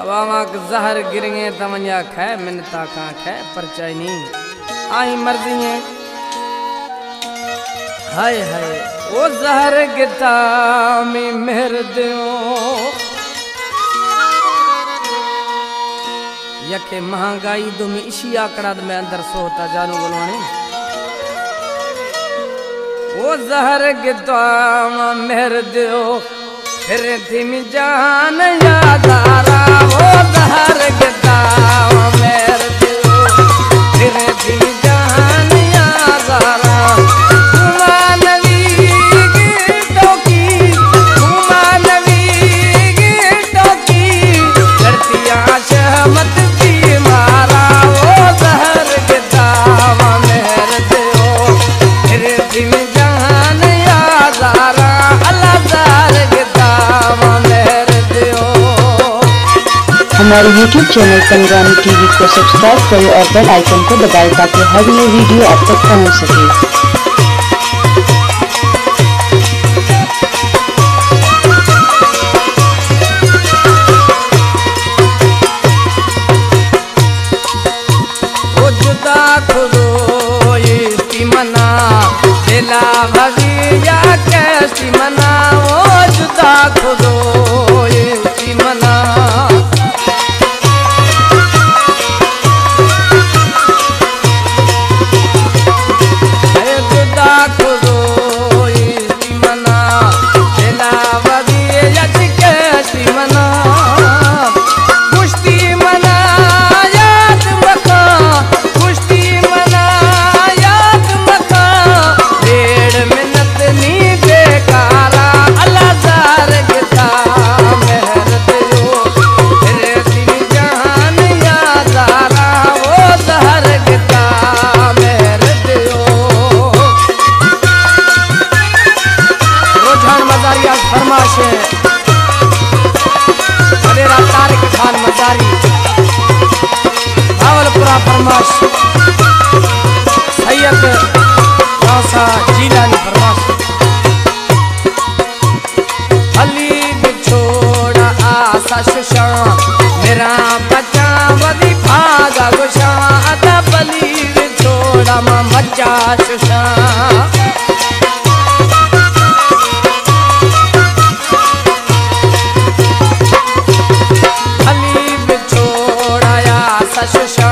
आवाक जहर गिरगे तमंजा खै मिनता का खै, परचाई नी। आई मर्ज़ी है। हाय हाय, ओ जहर गिता में मेहर दियो। यखे महँगाई दुमी इशी आकड़ा में अंदर सोता जानू बोलवानी। ओ जहर गिता मेहर दियो। थी जान यादारा वो जहर हमारे YouTube चैनल पंजाबी टीवी को सब्सक्राइब करें और बेल आइकन को दबाएँ ताकि हर नई वीडियो आप तक पहुँच सके। मना? दिला जुदा खुदो मजारिया फरमाश है मेरा तारिक खान मजारी भावलपुरा फरमाश। सैयद रौसा जीलानी फरमाश। अली बिछोड़ा आशा शुशा मेरा बच्चा वदी भागा गुशा अदा बली बिछोड़ा मा मच्चा शुशा Shusha.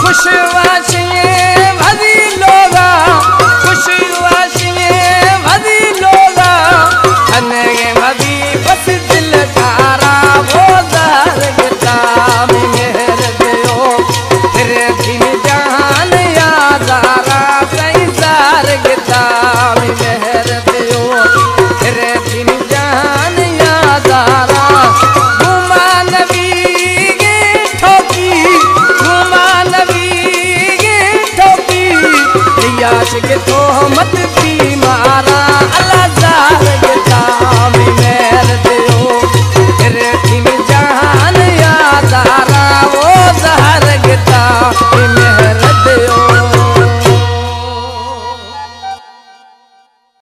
ख़ुशाबली पियास के तो मत पी मार